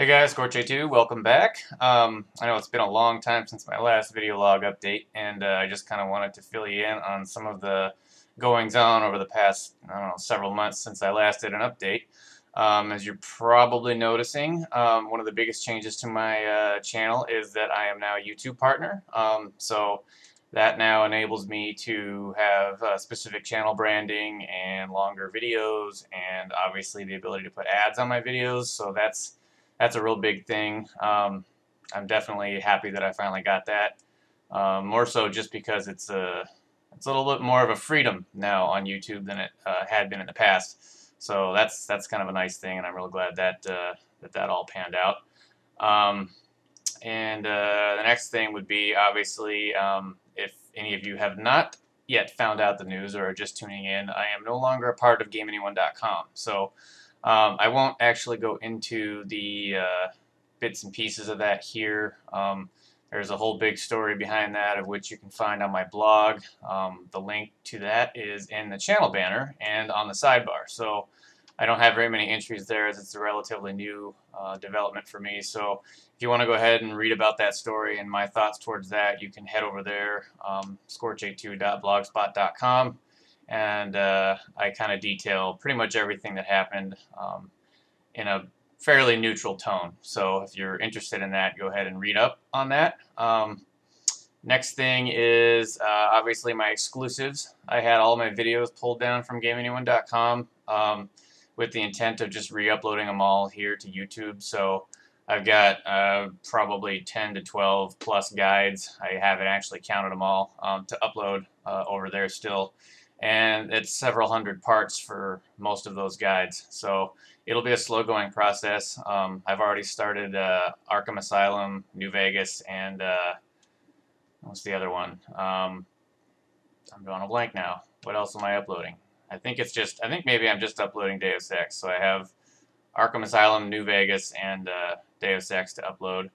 Hey guys, Skorch82, welcome back. Um, I know it's been a long time since my last video log update, and uh, I just kind of wanted to fill you in on some of the goings on over the past, I don't know, several months since I last did an update. Um, as you're probably noticing, um, one of the biggest changes to my uh, channel is that I am now a YouTube partner. Um, so that now enables me to have uh, specific channel branding and longer videos and obviously the ability to put ads on my videos. So that's that's a real big thing. Um, I'm definitely happy that I finally got that. Um, more so just because it's a it's a little bit more of a freedom now on YouTube than it uh, had been in the past. So that's that's kind of a nice thing, and I'm real glad that uh, that that all panned out. Um, and uh, the next thing would be obviously um, if any of you have not yet found out the news or are just tuning in, I am no longer a part of GameAnyone.com. So um, I won't actually go into the uh, bits and pieces of that here. Um, there's a whole big story behind that of which you can find on my blog. Um, the link to that is in the channel banner and on the sidebar. So I don't have very many entries there as it's a relatively new uh, development for me. So if you want to go ahead and read about that story and my thoughts towards that, you can head over there, um, skorch82.blogspot.com, and uh, I kind of detail pretty much everything that happened um, in a fairly neutral tone. So if you're interested in that, go ahead and read up on that. Um, next thing is uh, obviously my exclusives. I had all my videos pulled down from GameAnyone.com. Um, with the intent of just re-uploading them all here to YouTube. So I've got uh, probably 10 to 12 plus guides. I haven't actually counted them all um, to upload uh, over there still. And it's several hundred parts for most of those guides. So it'll be a slow going process. Um, I've already started uh, Arkham Asylum, New Vegas, and uh, what's the other one? Um, I'm drawing a blank now. What else am I uploading? I think it's just, I think maybe I'm just uploading Deus Ex. So I have Arkham Asylum, New Vegas, and uh, Deus Ex to upload.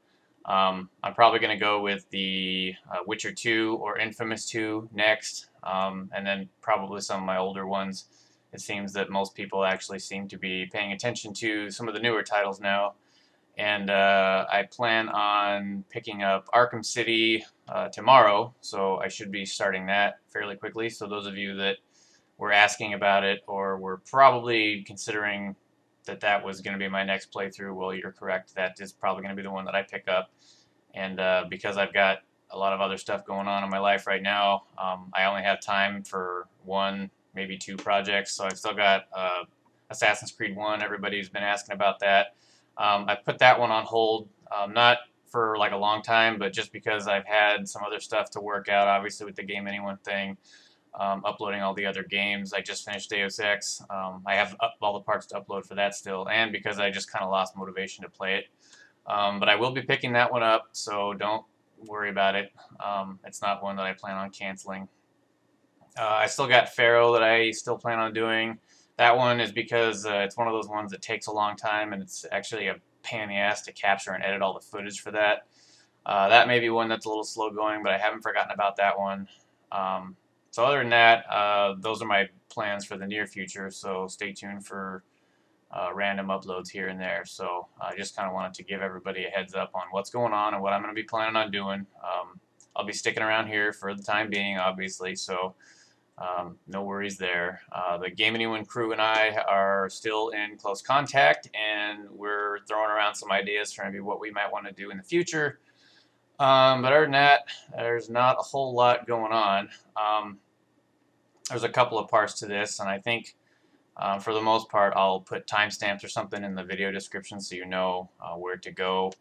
Um, I'm probably going to go with the uh, Witcher 2 or Infamous 2 next, um, and then probably some of my older ones. It seems that most people actually seem to be paying attention to some of the newer titles now. And uh, I plan on picking up Arkham City uh, tomorrow, so I should be starting that fairly quickly. So those of you that were asking about it or were probably considering that that was going to be my next playthrough, well, you're correct. That is probably going to be the one that I pick up. And uh, because I've got a lot of other stuff going on in my life right now, um, I only have time for one, maybe two projects. So I've still got uh, Assassin's Creed 1. Everybody's been asking about that. Um, I put that one on hold, um, not for like a long time, but just because I've had some other stuff to work out, obviously with the Game Anyone thing um, uploading all the other games. I just finished Deus Ex. Um, I have all the parts to upload for that still, and because I just kind of lost motivation to play it. Um, but I will be picking that one up, so don't worry about it. Um, it's not one that I plan on canceling. Uh, I still got Pharaoh that I still plan on doing. That one is because uh, it's one of those ones that takes a long time, and it's actually a pain in the ass to capture and edit all the footage for that. Uh, that may be one that's a little slow going, but I haven't forgotten about that one. Um, so other than that, uh, those are my plans for the near future. So stay tuned for uh, random uploads here and there. So I just kind of wanted to give everybody a heads up on what's going on and what I'm going to be planning on doing. Um, I'll be sticking around here for the time being, obviously. So um, no worries there. Uh, the Game Anyone crew and I are still in close contact, and we're throwing around some ideas for maybe what we might want to do in the future. Um, but other than that, there's not a whole lot going on. Um, there's a couple of parts to this, and I think um, for the most part I'll put timestamps or something in the video description so you know uh, where to go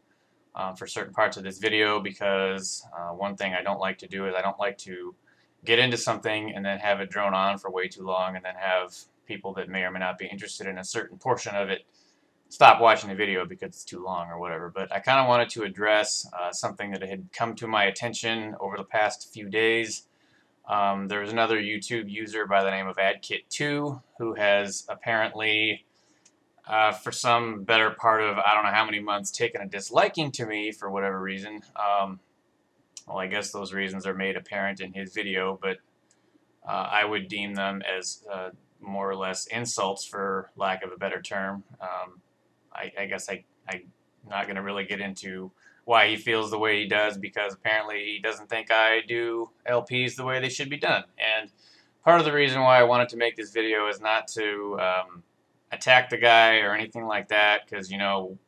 uh, for certain parts of this video because uh, one thing I don't like to do is I don't like to get into something and then have it drone on for way too long and then have people that may or may not be interested in a certain portion of it stop watching the video because it's too long or whatever. But I kind of wanted to address uh, something that had come to my attention over the past few days. Um, there's another YouTube user by the name of AdKit2 who has apparently, uh, for some better part of I don't know how many months, taken a disliking to me for whatever reason. Um, well, I guess those reasons are made apparent in his video, but uh, I would deem them as uh, more or less insults for lack of a better term. Um, I, I, guess I, I not going to really get into why he feels the way he does because apparently he doesn't think I do LPs the way they should be done. And part of the reason why I wanted to make this video is not to um, attack the guy or anything like that because, you know,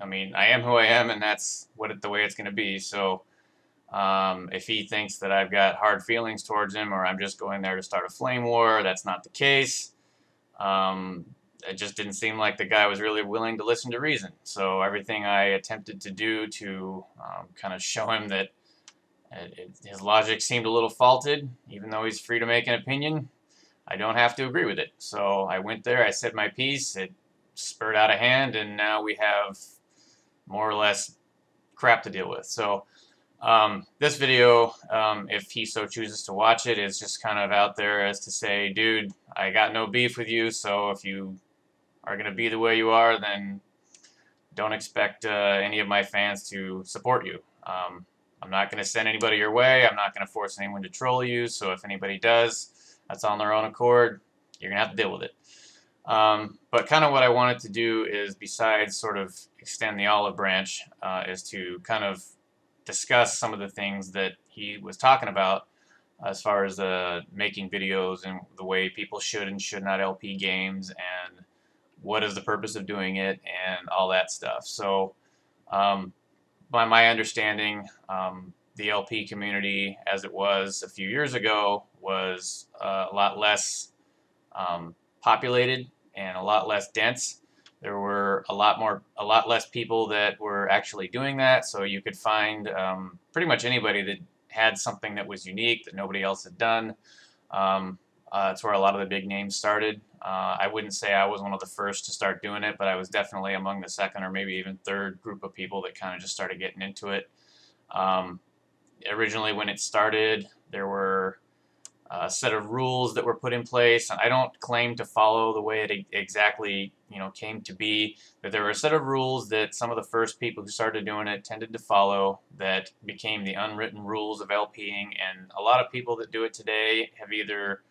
I mean, I am who I am and that's what it, the way it's going to be. So um, if he thinks that I've got hard feelings towards him or I'm just going there to start a flame war, that's not the case. Um, it just didn't seem like the guy was really willing to listen to reason. So everything I attempted to do to um, kind of show him that it, it, his logic seemed a little faulted, even though he's free to make an opinion, I don't have to agree with it. So I went there, I said my piece, it spurred out of hand, and now we have more or less crap to deal with. So um, this video, um, if he so chooses to watch it, is just kind of out there as to say, dude, I got no beef with you, so if you are going to be the way you are, then don't expect uh, any of my fans to support you. Um, I'm not going to send anybody your way. I'm not going to force anyone to troll you. So if anybody does, that's on their own accord. You're going to have to deal with it. Um, but kind of what I wanted to do is, besides sort of extend the olive branch, uh, is to kind of discuss some of the things that he was talking about as far as uh, making videos and the way people should and should not LP games and what is the purpose of doing it and all that stuff. So um, by my understanding, um, the LP community as it was a few years ago was uh, a lot less um, populated and a lot less dense. There were a lot more, a lot less people that were actually doing that. So you could find um, pretty much anybody that had something that was unique that nobody else had done. Um, uh, that's where a lot of the big names started. Uh, I wouldn't say I was one of the first to start doing it, but I was definitely among the second or maybe even third group of people that kind of just started getting into it. Um, originally, when it started, there were a set of rules that were put in place, and I don't claim to follow the way it exactly you know came to be, but there were a set of rules that some of the first people who started doing it tended to follow that became the unwritten rules of LPing, and a lot of people that do it today have either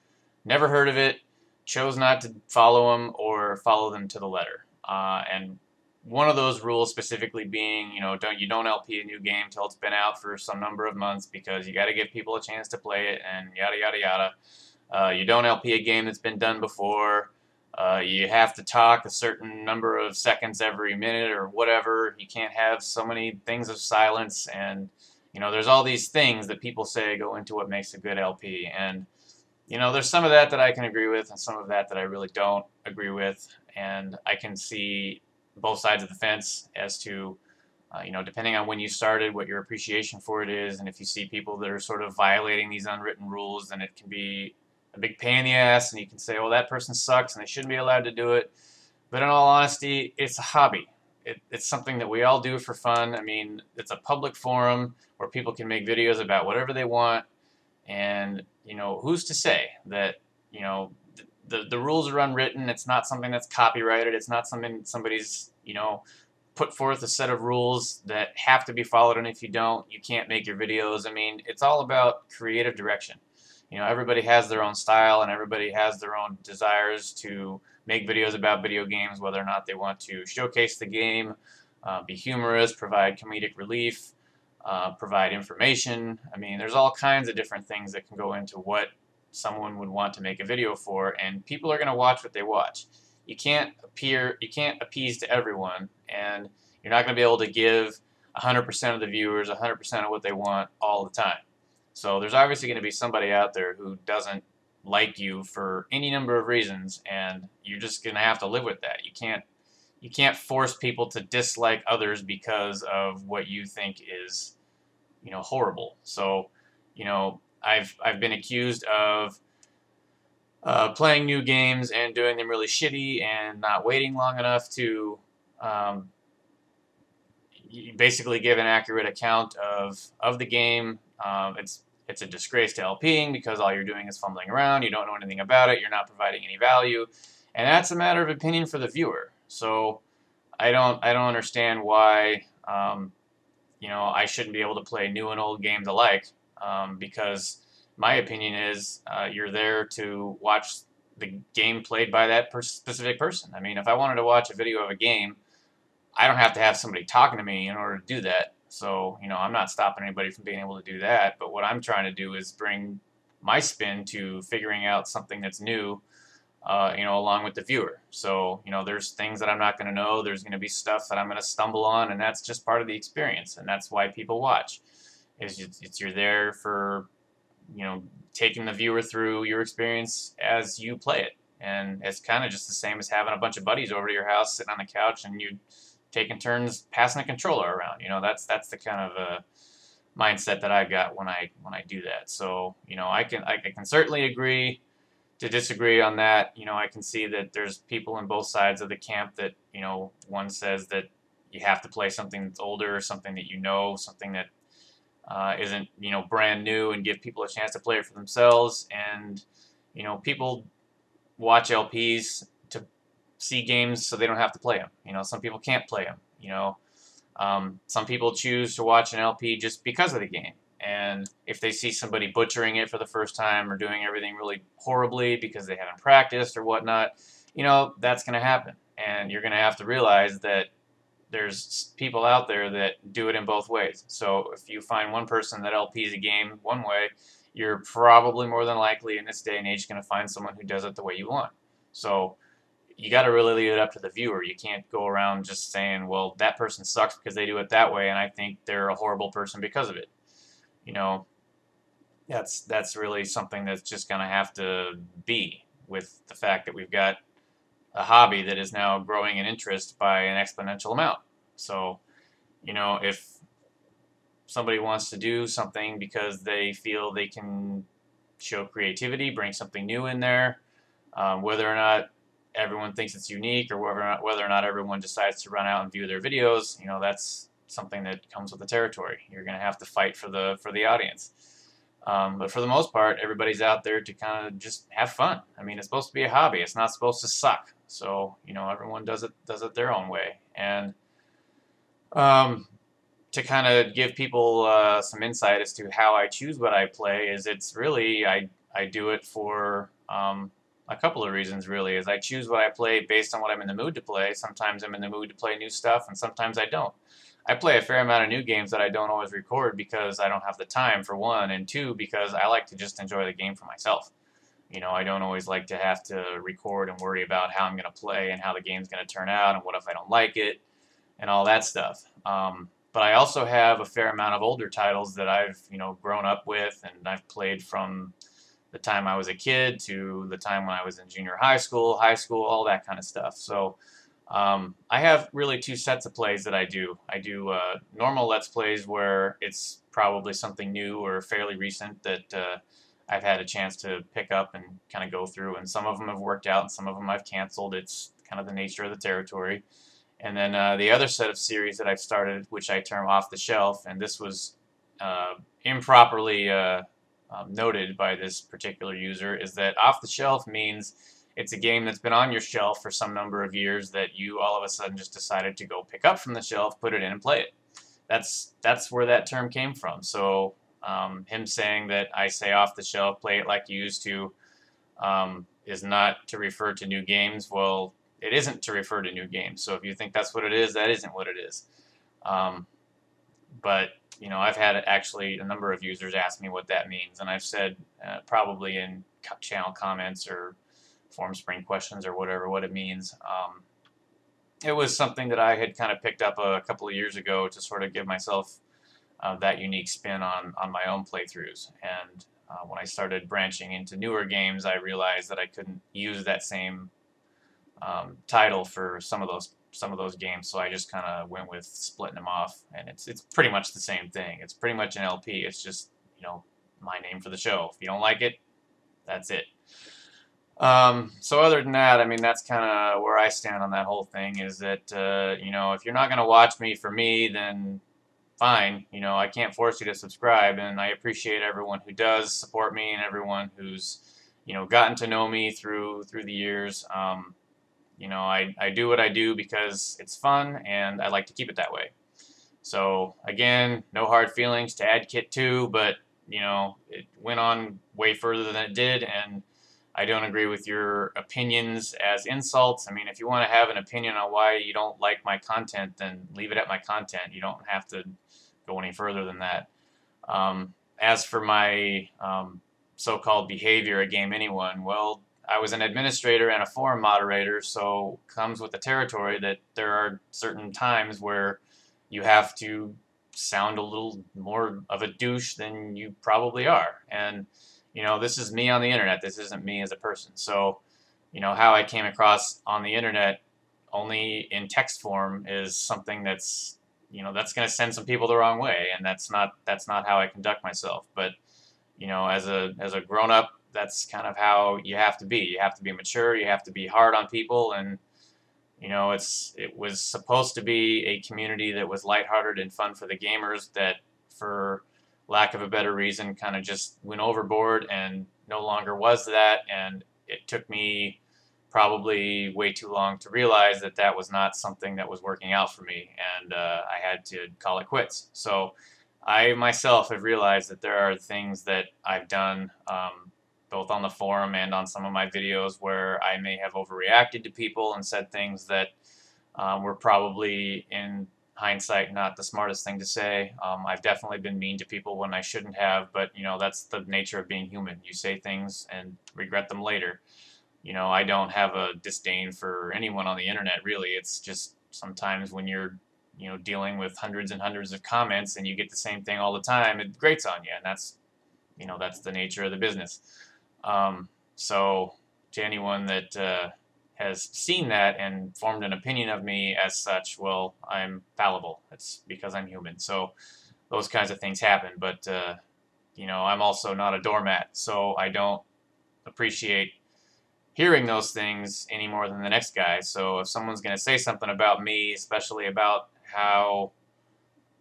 never heard of it, chose not to follow them or follow them to the letter. Uh, and one of those rules specifically being, you know, don't you don't LP a new game till it's been out for some number of months because you got to give people a chance to play it and yada yada yada. Uh, you don't LP a game that's been done before. Uh, you have to talk a certain number of seconds every minute or whatever. You can't have so many things of silence and you know there's all these things that people say go into what makes a good LP and you know, there's some of that that I can agree with and some of that that I really don't agree with. And I can see both sides of the fence as to, uh, you know, depending on when you started, what your appreciation for it is. And if you see people that are sort of violating these unwritten rules, then it can be a big pain in the ass. And you can say, well, that person sucks and they shouldn't be allowed to do it. But in all honesty, it's a hobby. It, it's something that we all do for fun. I mean, it's a public forum where people can make videos about whatever they want. And you know, who's to say that, you know, the, the rules are unwritten, it's not something that's copyrighted, it's not something somebody's, you know, put forth a set of rules that have to be followed, and if you don't, you can't make your videos. I mean, it's all about creative direction. You know, everybody has their own style, and everybody has their own desires to make videos about video games, whether or not they want to showcase the game, uh, be humorous, provide comedic relief, uh, provide information. I mean, there's all kinds of different things that can go into what someone would want to make a video for, and people are going to watch what they watch. You can't appear, you can't appease to everyone, and you're not going to be able to give 100% of the viewers 100% of what they want all the time. So there's obviously going to be somebody out there who doesn't like you for any number of reasons, and you're just going to have to live with that. You can't you can't force people to dislike others because of what you think is, you know, horrible. So, you know, I've I've been accused of uh, playing new games and doing them really shitty and not waiting long enough to um, basically give an accurate account of of the game. Um, it's it's a disgrace to LPing because all you're doing is fumbling around. You don't know anything about it. You're not providing any value, and that's a matter of opinion for the viewer. So I don't I don't understand why um, you know I shouldn't be able to play new and old games alike um, because my opinion is uh, you're there to watch the game played by that per specific person. I mean, if I wanted to watch a video of a game, I don't have to have somebody talking to me in order to do that. So, you know, I'm not stopping anybody from being able to do that. But what I'm trying to do is bring my spin to figuring out something that's new, uh, you know, along with the viewer. So, you know, there's things that I'm not going to know. There's going to be stuff that I'm going to stumble on, and that's just part of the experience. And that's why people watch. Is it's, you're there for, you know, taking the viewer through your experience as you play it. And it's kind of just the same as having a bunch of buddies over to your house sitting on the couch and you taking turns passing a controller around. You know, that's that's the kind of uh, mindset that I've got when I when I do that. So you know, I can I can certainly agree to disagree on that. You know, I can see that there's people in both sides of the camp that you know one says that you have to play something that's older, something that you know, something that uh, not you know brand new, and give people a chance to play it for themselves. And you know, people watch LPs to see games so they don't have to play them. You know, some people can't play them. You know, um, some people choose to watch an LP just because of the game. And if they see somebody butchering it for the first time or doing everything really horribly because they haven't practiced or whatnot, you know, that's going to happen. And you're going to have to realize that there's people out there that do it in both ways. So if you find one person that LPs a game one way, you're probably more than likely in this day and age going to find someone who does it the way you want. So you got to really leave it up to the viewer. You can't go around just saying, well, that person sucks because they do it that way, and I think they're a horrible person because of it. You know, that's that's really something that's just going to have to be with the fact that we've got a hobby that is now growing in interest by an exponential amount. So, you know, if somebody wants to do something because they feel they can show creativity, bring something new in there, um, whether or not everyone thinks it's unique or whether or, not, whether or not everyone decides to run out and view their videos, you know, that's something that comes with the territory. You're going to have to fight for the for the audience. Um, but for the most part, everybody's out there to kind of just have fun. I mean, it's supposed to be a hobby. It's not supposed to suck. So you know, everyone does it does it their own way. And um, to kind of give people uh, some insight as to how I choose what I play is it's really I I do it for um, a couple of reasons really is I choose what I play based on what I'm in the mood to play. Sometimes I'm in the mood to play new stuff and sometimes I don't. I play a fair amount of new games that I don't always record because I don't have the time for one and two because I like to just enjoy the game for myself. You know, I don't always like to have to record and worry about how I'm going to play and how the game's going to turn out and what if I don't like it and all that stuff. Um, but I also have a fair amount of older titles that I've, you know, grown up with and I've played from the time I was a kid to the time when I was in junior high school, high school, all that kind of stuff. So um, I have really two sets of plays that I do. I do uh, normal Let's Plays where it's probably something new or fairly recent that uh, I've had a chance to pick up and kind of go through. And some of them have worked out and some of them I've canceled. It's kind of the nature of the territory. And then uh, the other set of series that I've started, which I term off the shelf, and this was uh, improperly uh, um, noted by this particular user is that off the shelf means it's a game that's been on your shelf for some number of years that you all of a sudden just decided to go pick up from the shelf, put it in and play it. That's that's where that term came from. So um, him saying that I say off the shelf, play it like you used to, um, is not to refer to new games. Well, it isn't to refer to new games. So if you think that's what it is, that isn't what it is. Um, but you know, I've had actually a number of users ask me what that means, and I've said uh, probably in channel comments or Formspring questions or whatever what it means. Um, it was something that I had kind of picked up a couple of years ago to sort of give myself uh, that unique spin on on my own playthroughs. And uh, when I started branching into newer games, I realized that I couldn't use that same um, title for some of those some of those games, so I just kind of went with splitting them off, and it's it's pretty much the same thing. It's pretty much an LP. It's just you know my name for the show. If you don't like it, that's it. Um, so other than that, I mean, that's kind of where I stand on that whole thing. Is that uh, you know if you're not gonna watch me for me, then fine. You know I can't force you to subscribe, and I appreciate everyone who does support me and everyone who's you know gotten to know me through through the years. Um, you know, I, I do what I do because it's fun and I like to keep it that way. So again, no hard feelings to AdKit2, but you know, it went on way further than it did and I don't agree with your opinions as insults. I mean, if you want to have an opinion on why you don't like my content, then leave it at my content. You don't have to go any further than that. Um, as for my um, so-called behavior at Game Anyone, well, I was an administrator and a forum moderator, so comes with the territory that there are certain times where you have to sound a little more of a douche than you probably are. And, you know, this is me on the internet. This isn't me as a person. So, you know, how I came across on the internet only in text form is something that's, you know, that's going to send some people the wrong way. And that's not, that's not how I conduct myself. But, you know, as a, as a grown up, that's kind of how you have to be. You have to be mature. You have to be hard on people, and you know it's it was supposed to be a community that was lighthearted and fun for the gamers. That, for lack of a better reason, kind of just went overboard and no longer was that. And it took me probably way too long to realize that that was not something that was working out for me, and uh, I had to call it quits. So. I myself have realized that there are things that I've done um, both on the forum and on some of my videos where I may have overreacted to people and said things that um, were probably in hindsight not the smartest thing to say. Um, I've definitely been mean to people when I shouldn't have, but you know that's the nature of being human. You say things and regret them later. You know, I don't have a disdain for anyone on the internet really. It's just sometimes when you're you know dealing with hundreds and hundreds of comments and you get the same thing all the time, it grates on you, and that's you know that's the nature of the business. Um, so to anyone that uh, has seen that and formed an opinion of me as such, well, I'm fallible. It's because I'm human. So those kinds of things happen. But, uh, you know, I'm also not a doormat, so I don't appreciate hearing those things any more than the next guy. So if someone's going to say something about me, especially about how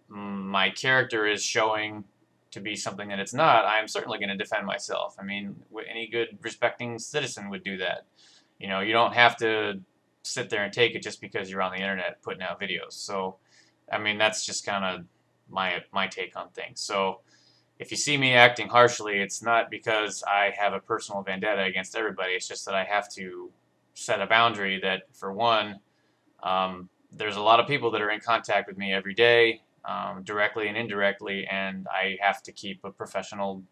my character is showing to be something that it's not, I'm certainly going to defend myself. I mean, any good respecting citizen would do that. You know, you don't have to sit there and take it just because you're on the internet putting out videos. So, I mean, that's just kind of my my take on things. So, if you see me acting harshly, it's not because I have a personal vendetta against everybody. It's just that I have to set a boundary that, for one, um, there's a lot of people that are in contact with me every day um, directly and indirectly, and I have to keep a professional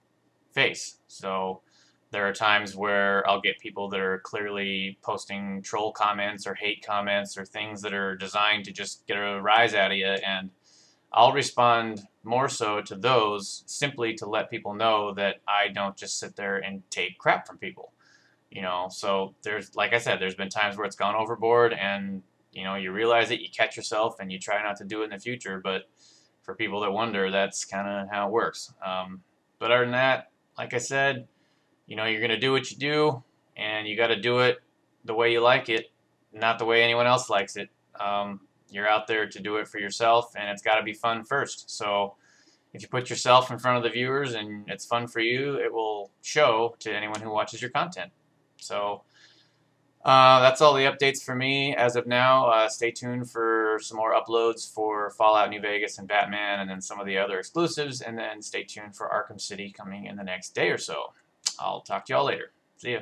face. So there are times where I'll get people that are clearly posting troll comments or hate comments or things that are designed to just get a rise out of you, and I'll respond more so to those simply to let people know that I don't just sit there and take crap from people. You know, so there's, like I said, there's been times where it's gone overboard and you know, you realize it, you catch yourself, and you try not to do it in the future. But for people that wonder, that's kind of how it works. Um, but other than that, like I said, you know, you're going to do what you do, and you got to do it the way you like it, not the way anyone else likes it. Um, you're out there to do it for yourself, and it's got to be fun first. So if you put yourself in front of the viewers and it's fun for you, it will show to anyone who watches your content. So uh, that's all the updates for me as of now. Uh, stay tuned for some more uploads for Fallout New Vegas and Batman and then some of the other exclusives. And then stay tuned for Arkham City coming in the next day or so. I'll talk to y'all later. See ya.